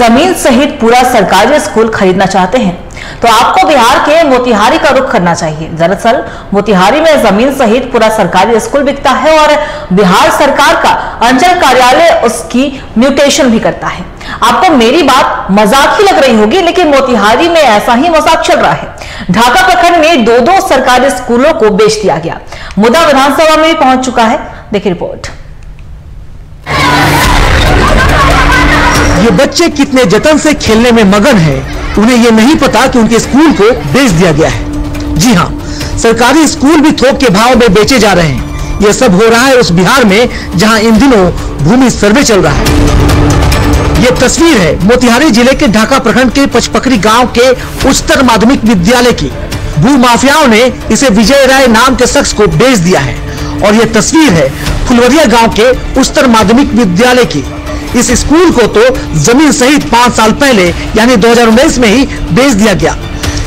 ज़मीन सहित पूरा सरकारी स्कूल खरीदना चाहते हैं। तो आपको बिहार के मोतिहारी का रुख करना चाहिए। दरअसल, मोतिहारी में ज़मीन सहित पूरा सरकारी स्कूल बिकता है और बिहार सरकार का अंचल कार्यालय उसकी म्यूटेशन भी करता है। आपको मेरी बात मज़ाक ही लग रही होगी, लेकिन मोतिहारी में ऐसा ही मज़ाक चल रहा है। ढाका प्रखंड में दो दो सरकारी स्कूलों को बेच दिया गया। मुद्दा विधानसभा में भी पहुँच चुका है। देखिए रिपोर्ट। ये बच्चे कितने जतन से खेलने में मगन हैं, उन्हें ये नहीं पता कि उनके स्कूल को बेच दिया गया है। जी हाँ सरकारी स्कूल भी थोक के भाव में बेचे जा रहे हैं। ये सब हो रहा है उस बिहार में जहाँ इन दिनों भूमि सर्वे चल रहा है। ये तस्वीर है मोतिहारी ज़िले के ढाका प्रखंड के पचपकरी गाँव के उच्चतर माध्यमिक विद्यालय की। भू माफियाओं ने इसे विजय राय नाम के शख्स को बेच दिया है। और ये तस्वीर है फुलवरिया गाँव के उच्चतर माध्यमिक विद्यालय की। इस स्कूल को तो ज़मीन सहित पाँच साल पहले यानी 2019 में ही बेच दिया गया।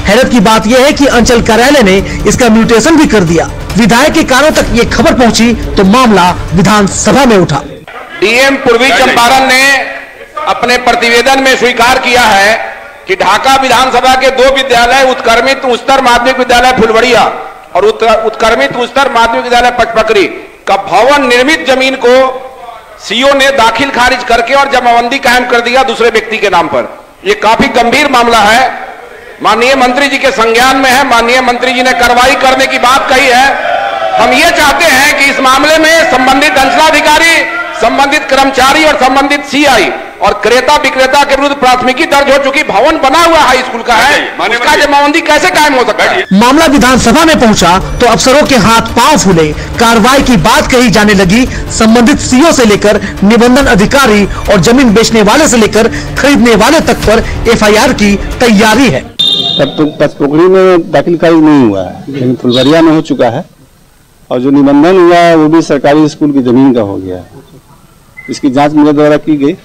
हैरत की बात यह है कि अंचल कार्यालय ने इसका म्यूटेशन भी कर दिया। विधायक के कानों तक ये खबर पहुँची तो मामला विधानसभा में उठा। डीएम पूर्वी चंपारण ने अपने प्रतिवेदन में स्वीकार किया है कि ढाका विधानसभा के दो विद्यालय उत्कर्मित उच्चतर माध्यमिक विद्यालय फुलवड़िया और उत्कर्मित उच्चतर माध्यमिक विद्यालय पचपकरी का भवन निर्मित ज़मीन को सीओ ने दाखिल खारिज करके और जमाबंदी कायम कर दिया दूसरे व्यक्ति के नाम पर। यह काफ़ी गंभीर मामला है। माननीय मंत्री जी के संज्ञान में है। माननीय मंत्री जी ने कार्रवाई करने की बात कही है। हम ये चाहते हैं कि इस मामले में संबंधित अंचलाधिकारी संबंधित कर्मचारी और संबंधित सीआई और क्रेता विक्रेता के विरुद्ध प्राथमिकी दर्ज हो चुकी भवन बना हुआ हाई स्कूल का है। उसका जमाबंदी कैसे कायम हो सकता है? मामला विधानसभा में पहुँचा तो अफसरों के हाथ पाँव फूले कार्रवाई की बात कही जाने लगी। संबंधित सीओ से लेकर निबंधन अधिकारी और ज़मीन बेचने वाले से लेकर खरीदने वाले तक पर एफआईआर की तैयारी है। पचपोखड़ी में दाखिल खारिज नहीं हुआ है। लेकिन फुलवरिया में हो चुका है। और जो निबंधन हुआ है वो भी सरकारी स्कूल की ज़मीन का हो गया है। इसकी जाँच मेरे द्वारा की गई।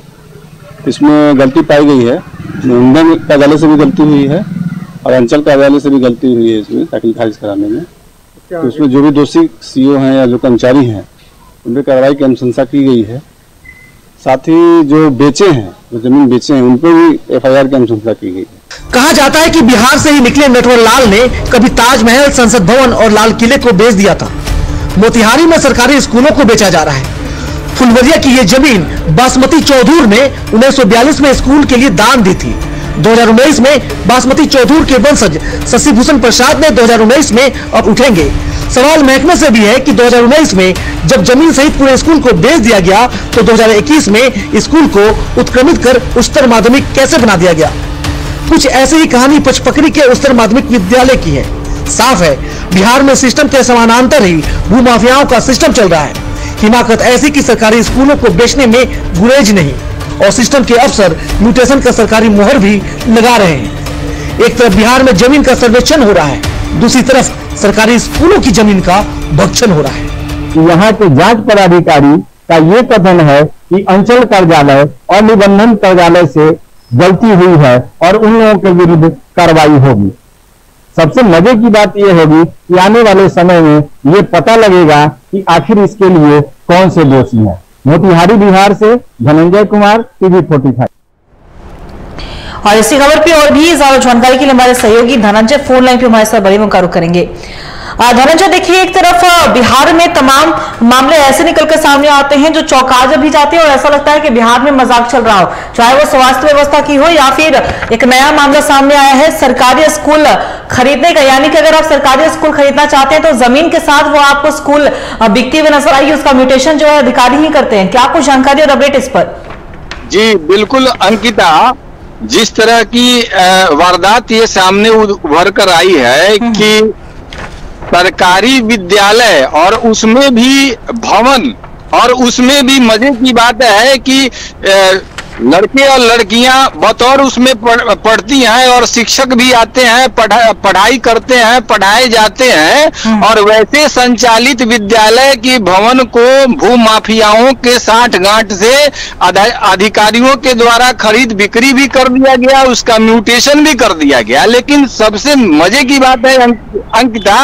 इसमें गलती पाई गई है। निबंधन कार्यालय से भी गलती हुई है और अंचल कार्यालय से भी गलती हुई है इसमें दाखिल खारिज कराने में। तो इसमें जो भी दोषी सीओ हैं या जो कर्मचारी हैं उन पर कार्रवाई की अनुशंसा की गई है। साथ ही जो बेचे हैं जो ज़मीन बेचे हैं उन पर भी एफआईआर की अनुशंसा की गई है। कहा जाता है कि बिहार से ही निकले नटवर लाल ने कभी ताजमहल संसद भवन और लाल किले को बेच दिया था। मोतिहारी में सरकारी स्कूलों को बेचा जा रहा है। फुलवरिया की ये ज़मीन बासमती चौधूर ने 1942 में स्कूल के लिए दान दी थी। 2019 में बासमती चौधूर के वंशज शशि भूषण प्रसाद ने 2019 में अब उठेंगे। सवाल महकमे से भी है कि 2019 में जब ज़मीन सहित पूरे स्कूल को बेच दिया गया तो 2021 में स्कूल को उत्क्रमित कर उच्चतर माध्यमिक कैसे बना दिया गया? कुछ ऐसे ही कहानी पचपकड़ी के उच्चतर माध्यमिक विद्यालय की है। साफ़ है, बिहार में सिस्टम के समानांतर ही भूमाफियाओं का सिस्टम चल रहा है। हिमाकत ऐसी कि सरकारी स्कूलों को बेचने में गुरेज नहीं और सिस्टम के अफसर म्यूटेशन का सरकारी मोहर भी लगा रहे हैं। एक तरफ़ बिहार में ज़मीन का सर्वेक्षण हो रहा है, दूसरी तरफ़ सरकारी स्कूलों की ज़मीन का भक्षण हो रहा है। यहाँ के जाँच पदाधिकारी का ये कथन है कि अंचल कार्यालय और निबंधन कार्यालय से गलती हुई है और उन लोगों के विरुद्ध कार्रवाई होगी। सबसे मज़े की बात यह होगी कि आने वाले समय में ये पता लगेगा कि आखिर इसके लिए कौन से दोषी हैं। मोतिहारी बिहार से धनंजय कुमार, टीवी फोर्टी और इसी खबर पे और भी ज़्यादा जानकारी के लिए हमारे सहयोगी धनंजय फ़ोन लाइन पे हमारे साथ बड़ी मुकाब करेंगे। धनंजय देखिए एक तरफ़ बिहार में तमाम मामले ऐसे निकल कर सामने आते हैं जो चौंका जब भी जाते हैं और ऐसा लगता है कि बिहार में मज़ाक चल रहा हो। चाहे वो स्वास्थ्य व्यवस्था की हो या फिर एक नया मामला सामने आया है सरकारी स्कूल खरीदने का। यानी कि अगर आप सरकारी स्कूल खरीदना चाहते हैं तो ज़मीन के साथ वो आपको स्कूल बिकती हुई नज़र आई उसका म्यूटेशन जो है अधिकारी ही करते हैं। क्या कुछ जानकारी और अपडेट इस पर? जी बिल्कुल अंकिता। जिस तरह की वारदात ये सामने उभर कर आई है कि सरकारी विद्यालय और उसमें भी भवन और उसमें भी मज़े की बात है कि लड़के और लड़कियाँ बतौर उसमें पढ़, पढ़ती हैं और शिक्षक भी आते हैं पढ़ा, पढ़ाई करते हैं पढ़ाए जाते हैं हम्म। और वैसे संचालित विद्यालय की भवन को भू माफियाओं के साठ गांठ से अधिकारियों के द्वारा खरीद बिक्री भी कर दिया गया उसका म्यूटेशन भी कर दिया गया लेकिन सबसे मज़े की बात है अंकिता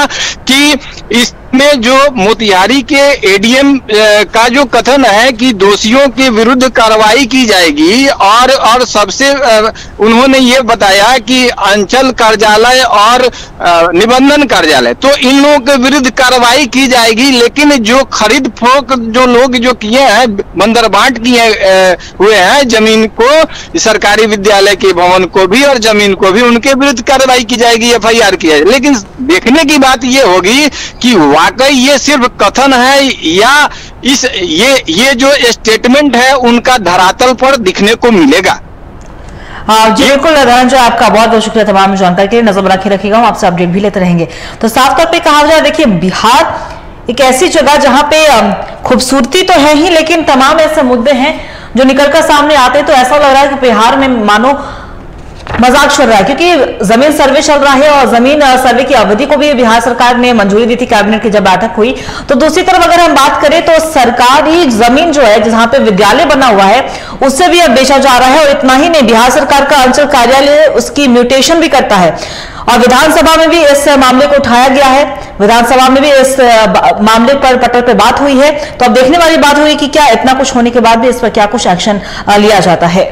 कि इस में जो मोतिहारी के एडीएम का जो कथन है कि दोषियों के विरुद्ध कार्रवाई की जाएगी, और और सबसे उन्होंने ये बताया कि अंचल कार्यालय और निबंधन कार्यालय तो इन लोगों के विरुद्ध कार्रवाई की जाएगी, लेकिन जो खरीद फोक जो लोग जो किए हैं, बंदर बांट किए हुए हैं, ज़मीन को, सरकारी विद्यालय के भवन को भी और ज़मीन को भी, उनके विरुद्ध कार्रवाई की जाएगी, एफआईआर की जाएगी। लेकिन देखने की बात ये होगी कि वाकई ये सिर्फ़ कथन है या इस ये ये जो स्टेटमेंट है उनका धरातल पर दिखने को मिलेगा? हाँ जी बिल्कुल धनंजय आपका बहुत बहुत शुक्रिया तमाम जानकारी के लिए। नज़र रखे रखिएगा हम आपसे अपडेट भी लेते रहेंगे। तो साफ़ तौर पे कहा जाए देखिए बिहार एक ऐसी जगह जहाँ पे खूबसूरती तो है ही लेकिन तमाम ऐसे मुद्दे हैं जो निकलकर सामने आते हैं। तो ऐसा लग रहा है कि बिहार में मानो मज़ाक चल रहा है, क्योंकि ज़मीन सर्वे चल रहा है और ज़मीन सर्वे की अवधि को भी बिहार सरकार ने मंजूरी दी थी कैबिनेट की जब बैठक हुई। तो दूसरी तरफ़ अगर हम बात करें तो सरकारी ज़मीन जो है, जहाँ पे विद्यालय बना हुआ है, उससे भी अब बेचा जा रहा है और इतना ही नहीं, बिहार सरकार का अंचल कार्यालय उसकी म्यूटेशन भी करता है। और विधानसभा में भी इस मामले को उठाया गया है। विधानसभा में भी इस मामले पर पटल पर बात हुई है। तो अब देखने वाली बात हुई कि क्या इतना कुछ होने के बाद भी इस पर क्या कुछ एक्शन लिया जाता है।